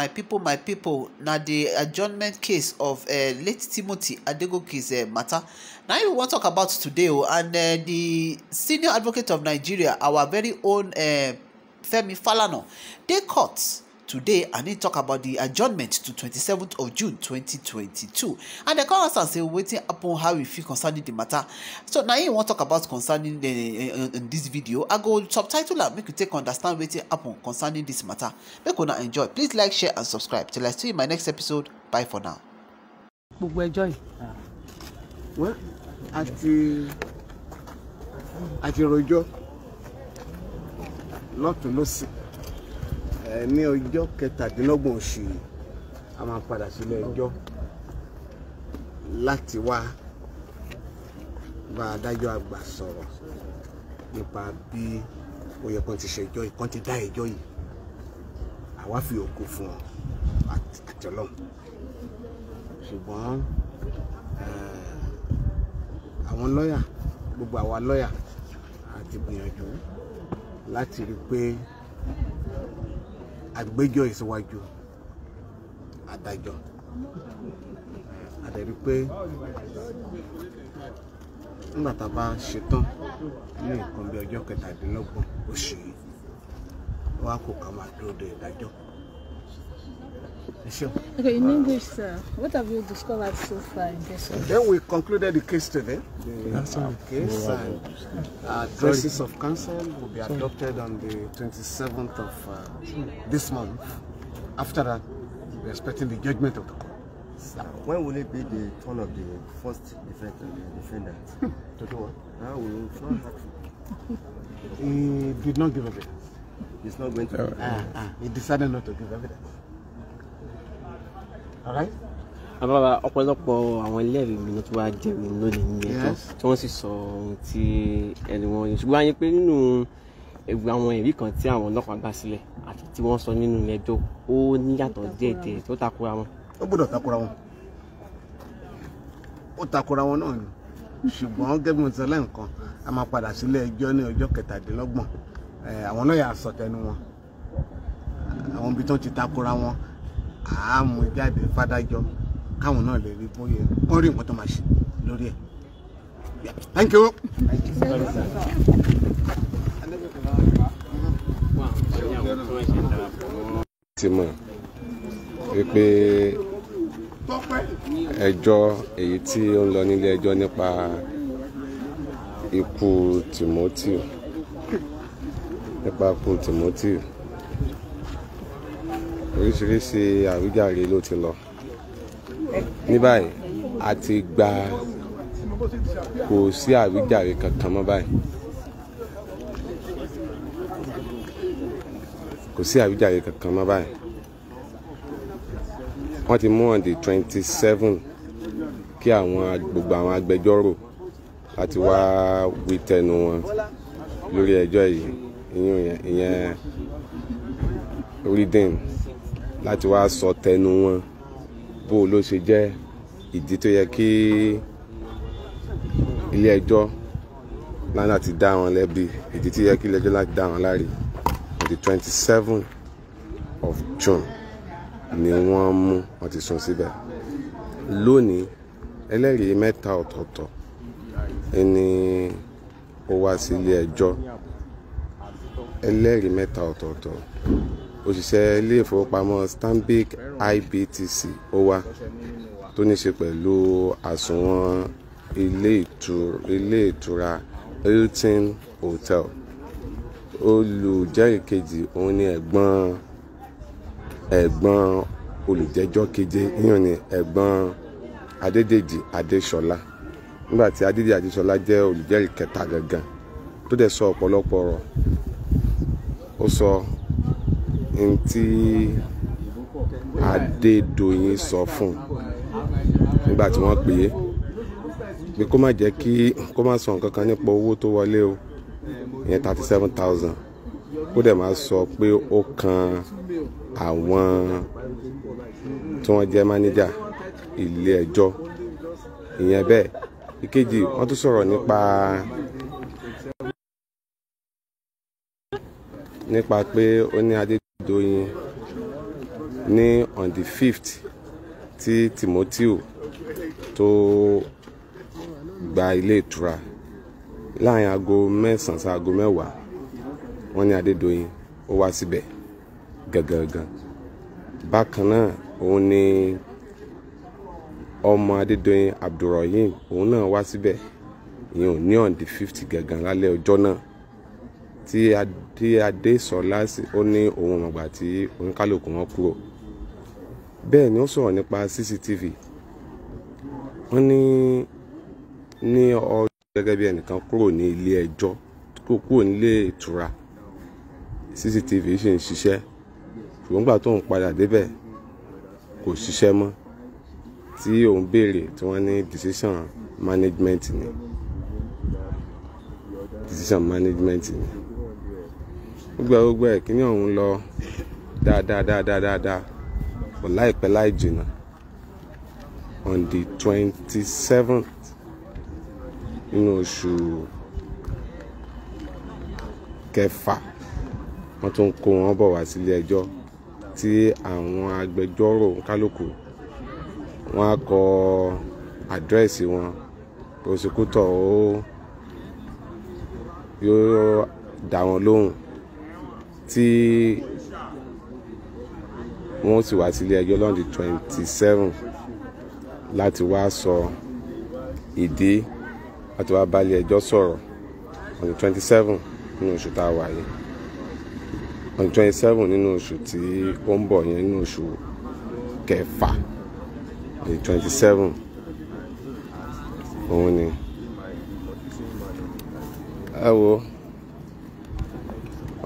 my people my people. Na the adjournment case of uh, late timothy adegoke's uh, matter. Im we wan talk about today o and uh, the senior advocate of nigeria our very own femi falana dey court today and im talk about the adjournment to 27th of june 2022 and dem come ask am say wetin happen how e feel concerning the matter. So na im wan talk about concerning uh, uh, in this video i go subtitle am make you take understand wetin happen concerning this matter. Make una enjoy. Please like share and subscribe. Till i see you in my next episode. Bye for now. gbogbo ẹjọ́ yìí. Wọ́n àti àti rojọ́ lọ́tún lọ́sì ẹ ní ọjọ́ kẹtàdínlọ́gbọ̀n oṣù yìí a máa padà sílé ẹjọ́ láti wá bá adájọ́ àgbà sọ̀rọ̀ nípa bí oyè kan ti ṣẹjọ́ yìí kan ti dá ẹjọ́ yìí. Àwa fi òkú fún ọ ọlọ́run. Ṣùgbọ́n eh, àwọn lọ́yà gbogbo àwa lọ́yà àti gbìyànjú láti rí i pé àgbéjọ́ ìsíwájú. Adájọ́. Àdẹ̀rí pé nígbà tá a bá ṣetán ní nǹkan bí ọjọ́ kẹtàdínlọ́gbọ̀n oṣù yìí wọ́n á kó ká máa dúró de ìdájọ́ ẹ. Okay, in English, sir, what have you discovered so far in this one? Then we concluded the case today. The case and addresses of counsel will be adopted on the 27th of uh, this month. After that, we're expecting the judgment of the court. When will it be the turn of the first defendant, the defendant? To do what? How will it not happen? He did not give evidence. It's not going to. Ah, ah, he decided not to give evidence. Àbábà ọ̀pọ̀lọpọ̀ àwọn ẹlẹ́rìí mi ló tún wá jẹ́rìí lónìí ní ẹjọ́ tí wọ́n sì sọ ohun tí ẹni wọn yìí ṣùgbọ́n a yẹ pé nínú ẹgbẹ àwọn ẹ̀rí kan tí àwọn ọlọ́pàá gbà sílẹ̀ àti tí wọ́n sọ nínú ẹjọ́ ó níyàtọ̀ díẹ̀díẹ̀ tó takora wọn. ó gbọ́dọ̀ takora wọn. Ó takora wọn náà ni. Ṣùgbọ́n gẹ́gẹ́ bí lẹ́ǹkan a máa padà sílé ẹjọ́ ní ọjọ́ kẹtàdínlọ́gbọ̀n. Àwọn lọ́ọ̀yà sọ tẹnu wọn. Àwọn ibi tó ti takora wọn àá mú jáde fádájọ́ káwọn náà lè rí bóyá wọ́n rí nǹkan tó máa ṣe lórí ẹ̀. Yeah. Thank you. ti mọ̀ wípé ẹjọ́ èyí tí ó ń lọ nílé ẹjọ́ nípa ikú Timothy nípa ikú Timothy oríṣiríṣi àwíjàre ló ti lọ. Ní báyìí a ti gba kò sí àwíjàre kankan mọ́ báyìí. Kò sí àwíjàre kankan mọ́ báyìí. Wọ́n ti mú on the twenty seven kí àwọn gbogbo àwọn agbẹjọ́rò láti wá wí tẹnu wọn lórí ẹjọ́ yìí. Ìyẹn reading láti wá sọ tẹnu wọn bó ló ṣe jẹ́ ìdí tó yẹ kí ilé ẹjọ́ láti dá wọn lẹ́bi ìdí tó yẹ kí ilé ẹjọ́ láti dá wọn láre. On the twenty seven of June ni wọ́n mú wọ́n ti sún síbẹ̀. Lónìí ẹlẹ́rìí mẹ́ta ọ̀tọ̀ọ̀tọ̀ ni ó wá sí ilé ẹjọ́. Ẹlẹ́rìí mẹ́ta ọ̀tọ̀ọ̀tọ̀ òṣìṣẹ́ ilé ìfowópamọ́ Stanbic IBTC wá tó ní ṣe pẹ̀lú àsùnwọ̀n ilé ìtura Hilton Hotel. Olùjẹ́rìí kejì òun ni ẹ̀gbọ́n ẹ̀gbọ́n olùjẹ́jọ́ keje yíyan ni ẹ̀gbọ́n Adédèjì Adéṣọlá. Nígbà tí Adédèjì Adéṣọlá jẹ́ olùjẹ́rìí kẹta gangan tó dẹ̀ sọ ọ̀pọ̀lọpọ̀ ọ̀rọ̀ ó sọ ní tí Adédoyin sọ fún nígbà tí wọ́n pè é pé kó má jẹ́ kí kó má sọ nǹkan kan nípa owó tó wọlé o. Ìyẹn thirty seven thousand. Kó dẹ̀ máa sọ pé ó kan àwọn tí wọ́n jẹ́ mánéjà ilé ẹjọ́. Ìyẹn bẹ́ẹ̀. Ìkejì wọ́n tún sọ̀rọ̀ nípa nípa pé ó ní Adédoyin ní on the fifth tí Timothy tó gba ilé ìtura láàárín aago mẹ́sàn-án sí aago mẹ́wàá wọ́n ní Adédoyin ó wá síbẹ̀ gangan bákan náà òun ni ọmọ Adédoyin Abdulrahim òun náà wá síbẹ̀ ìyẹn ò ní on the fifth gangan lálẹ́ ọjọ́ náà tí adé adé sọ láti ó ní òun ọgbà tí oníkálukú wọn kúrò. Bẹ́ẹ̀ ni ó sọ̀rọ̀ nípa CCTV wọ́n ní ní ọjọ́ gẹ́gẹ́ bí ẹnìkan kúrò ní ilé ẹjọ́ kó kúrò nílé ìtura. CCTV ṣì ń ṣiṣẹ́. Ṣùgbọ́n gbà tóun padà débẹ̀ kò ṣiṣẹ́ mọ́. Tí òun béèrè tí wọ́n ní decision management ni. Decision management ni gbogbo ẹ gbogbo ẹ kíní ọ̀hún lọ dáadáa dáadáa dáadáa. Kò láìpẹ́ láì jìnnà. On the twenty seventh nínú oṣù kẹfà wọ́n tún kó wọn bọ̀ wá sílé ẹjọ́ tí àwọn agbẹjọ́rò kálukú wọ́n á kọ àdírẹ́sì wọn. Prosecutọ̀ ó yóò dá wọn lóhùn tí wọ́n sì wá sílé ẹjọ́ lọ́ndì twenty seven láti wá sọ ìdí láti wá ilé ẹjọ́ sọ̀rọ̀ on the twenty seven nínú oṣù tá a wà yìí. On the twenty seven nínú oṣù tí ó ń bọ̀ yẹn nínú oṣù kẹfà on the twenty seven òun ni. Ẹ wo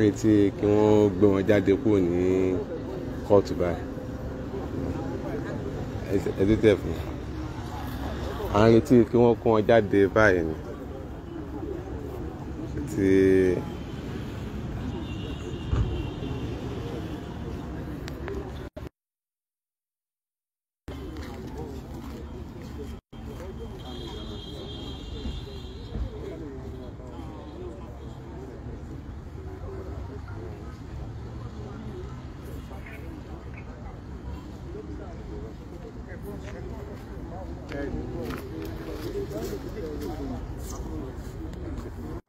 ń retí kí wọ́n gbé wọn jáde kúrò ní kóòtù báyìí ẹ ti tẹ̀ retí kí wọ́n kó wọn jáde báyìí ni ti. Thank you.